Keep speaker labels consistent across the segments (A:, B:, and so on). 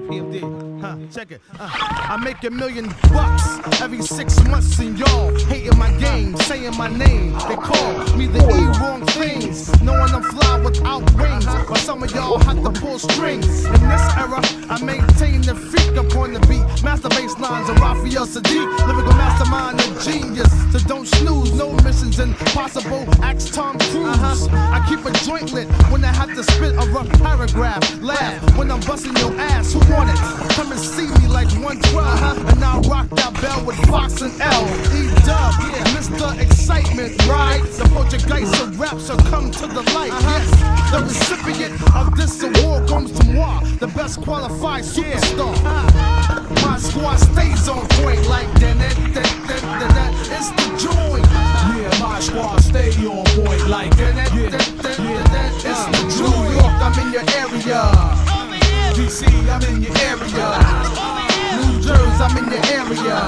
A: PMD. Huh, check it. Uh, I make a million bucks every six months, and y'all hating my game, saying my name. They call, y'all have to pull strings. In this era, I maintain the freak upon the beat. Master bass lines of Raphael Saadiq, lyrical mastermind and genius. So don't snooze, no missions impossible. Ask Tom Cruise. Uh-huh. I keep a joint lit when I have to spit a rough paragraph. Laugh when I'm busting your ass. Who want it? Come and see me like 112. Uh-huh. And I'll rock that bell with Fox and L. E dub, Mr. Excitement, right? The Portuguese of rap shall come to the light. Uh-huh. Yes, the recipient of this award goes to moi, the best qualified superstar. My squad stays on point like that. that, that, that, that. It's the joint.
B: Yeah, my squad stay on point like
A: That,
B: that.
A: that, that, that, It's the New York, I'm in your area.
B: DC, I'm in your area.
A: New Jersey, I'm in your area.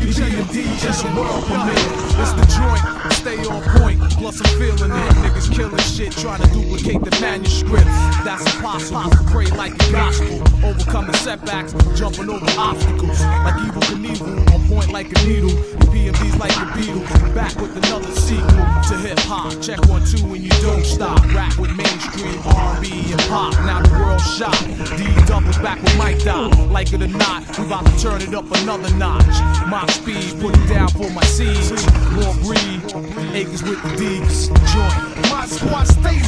B: You see the DJ's a world premiere. It's the joint, stay on point. Plus I'm feeling it. Niggas killing shit, trying to duplicate the manuscript. That's impossible. Pray like the gospel, overcoming setbacks, jumping over obstacles. Like Evel Knievel, on point like a needle. PMD's like the Beatles. Back with another sequel to hip hop. Check one two and you don't stop. Rap with mainstream R&B pop. Now the world shot. D doubles back with Mike Dot. Like it or not, we about to turn it up another notch. My speed, put it down for my seeds. More breed, acres with the D's. Joint.
A: My squad stays